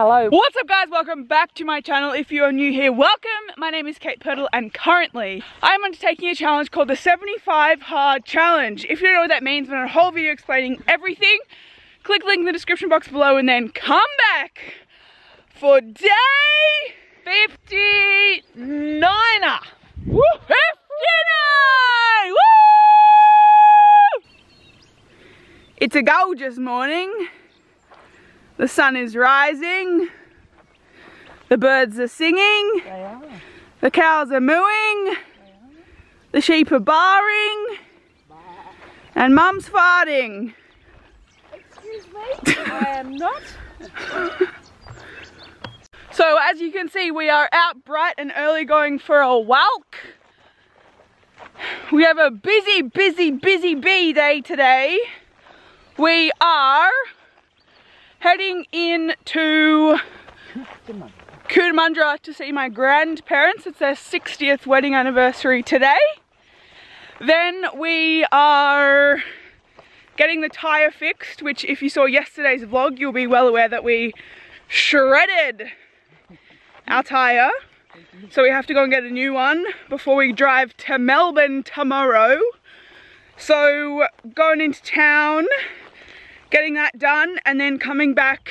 hello. What's up guys, welcome back to my channel. If you are new here, welcome. My name is Kate Purtle and currently I'm undertaking a challenge called the 75 Hard Challenge. If you don't know what that means, I'm in a whole video explaining everything. Click link in the description box below and then come back for day 59er. Woo! 59! Woo! It's a gorgeous morning. The sun is rising. The birds are singing. They are. The cows are mooing. The sheep are barring. And mum's farting. Excuse me? I am not. So as you can see, we are out bright and early going for a walk. We have a busy, busy, busy bee day today. We are heading in to Cootamundra to see my grandparents. It's their 60th wedding anniversary today. Then we are getting the tyre fixed, which if you saw yesterday's vlog, you'll be well aware that we shredded our tyre. So we have to go and get a new one before we drive to Melbourne tomorrow. So going into town, getting that done and then coming back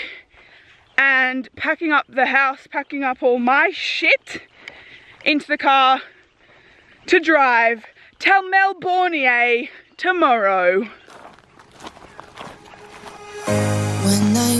and packing up the house, packing up all my shit into the car to drive to Melbourne eh, tomorrow.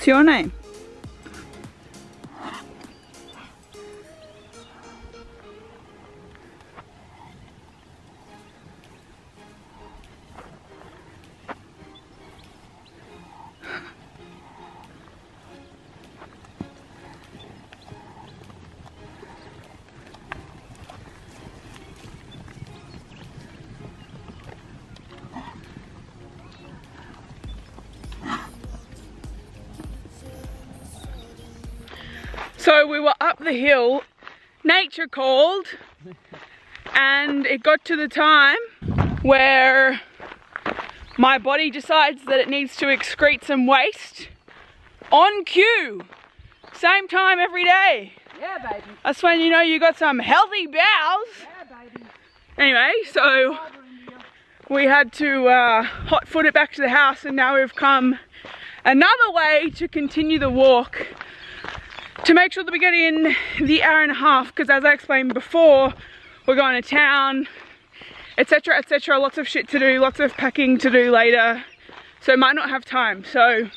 What's So we were up the hill, nature called, and it got to the time where my body decides that it needs to excrete some waste on cue. Same time every day. Yeah, baby. That's when you know you got some healthy bowels. Yeah, baby. Anyway, so we had to uh, hot foot it back to the house and now we've come another way to continue the walk to make sure that we get in the hour and a half because as I explained before, we're going to town, etc, etc, lots of shit to do, lots of packing to do later, so might not have time. So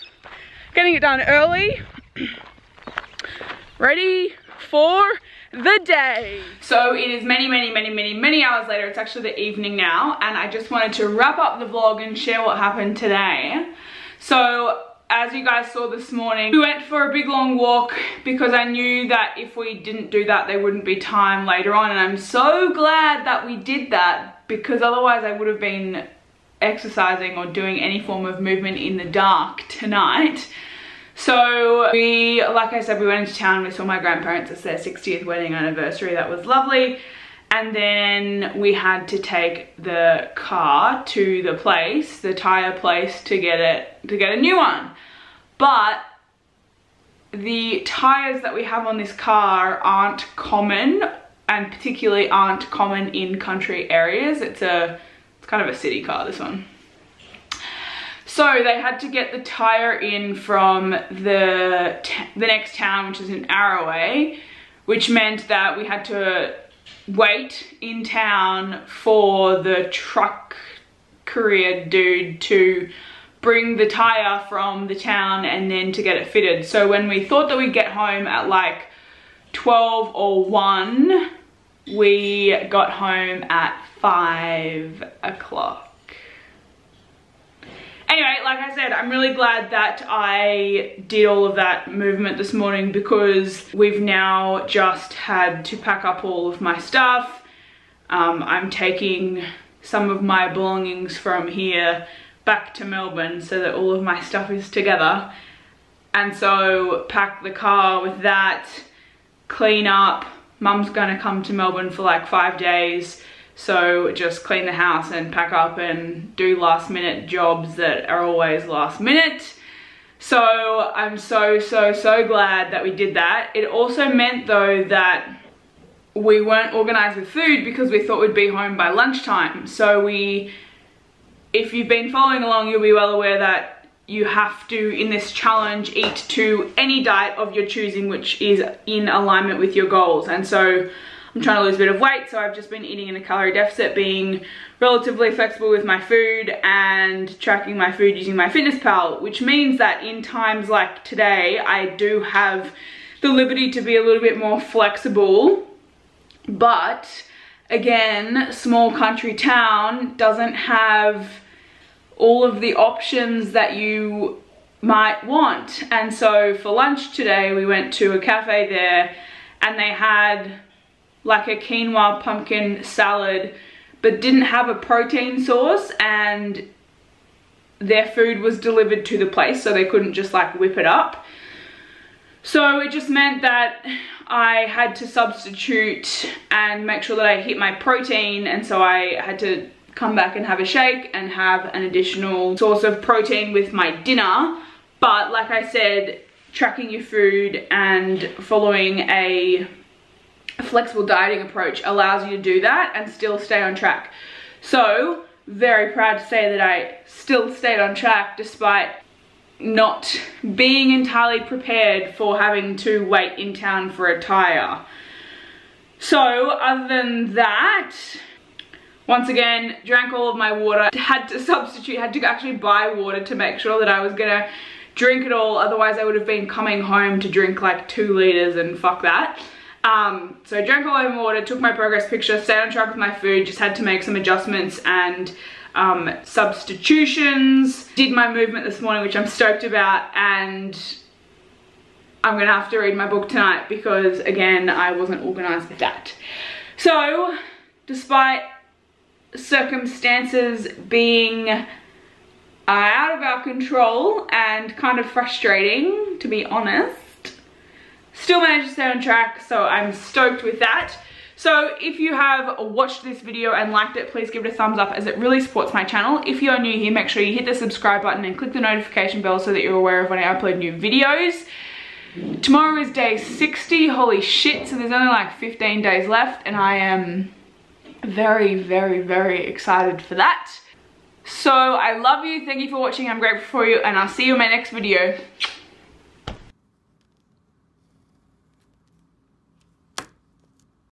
getting it done early, ready for the day. So it is many, many, many, many, many hours later. It's actually the evening now and I just wanted to wrap up the vlog and share what happened today. So as you guys saw this morning, we went for a big long walk because I knew that if we didn't do that, there wouldn't be time later on. And I'm so glad that we did that because otherwise I would have been exercising or doing any form of movement in the dark tonight. So we, like I said, we went into town, we saw my grandparents, it's their 60th wedding anniversary, that was lovely. And then we had to take the car to the place, the tire place to get it, to get a new one. But the tires that we have on this car aren't common and particularly aren't common in country areas. It's a, it's kind of a city car, this one. So they had to get the tire in from the, the next town, which is in Arroway, which meant that we had to wait in town for the truck courier dude to bring the tire from the town and then to get it fitted. So when we thought that we'd get home at like 12 or 1, we got home at 5 o'clock. Anyway, like I said, I'm really glad that I did all of that movement this morning because we've now just had to pack up all of my stuff. Um, I'm taking some of my belongings from here back to Melbourne so that all of my stuff is together. And so pack the car with that, clean up. Mum's gonna come to Melbourne for like five days. So just clean the house and pack up and do last minute jobs that are always last minute. So I'm so, so, so glad that we did that. It also meant though that we weren't organized with food because we thought we'd be home by lunchtime. So we if you've been following along, you'll be well aware that you have to, in this challenge, eat to any diet of your choosing which is in alignment with your goals. And so I'm trying to lose a bit of weight, so I've just been eating in a calorie deficit, being relatively flexible with my food and tracking my food using MyFitnessPal which means that in times like today, I do have the liberty to be a little bit more flexible, but again, small country town doesn't have all of the options that you might want. And so for lunch today, we went to a cafe there and they had like a quinoa pumpkin salad, but didn't have a protein source and their food was delivered to the place so they couldn't just like whip it up. So it just meant that I had to substitute and make sure that I hit my protein and so I had to come back and have a shake and have an additional source of protein with my dinner. But like I said, tracking your food and following a flexible dieting approach allows you to do that and still stay on track. So very proud to say that I still stayed on track despite not being entirely prepared for having to wait in town for a tire. So other than that, once again, drank all of my water, had to substitute, had to actually buy water to make sure that I was gonna drink it all, otherwise I would have been coming home to drink like two liters and fuck that. Um, so I drank all of water, took my progress picture, stayed on track with my food, just had to make some adjustments and um, substitutions. Did my movement this morning, which I'm stoked about, and I'm gonna have to read my book tonight because again, I wasn't organized with that. So, despite circumstances being uh, out of our control and kind of frustrating, to be honest, still managed to stay on track, so I'm stoked with that. So if you have watched this video and liked it, please give it a thumbs up as it really supports my channel. If you're new here, make sure you hit the subscribe button and click the notification bell so that you're aware of when I upload new videos. Tomorrow is day 60, holy shit, so there's only like 15 days left and I am very, very, very excited for that. So I love you, thank you for watching, I'm grateful for you, and I'll see you in my next video.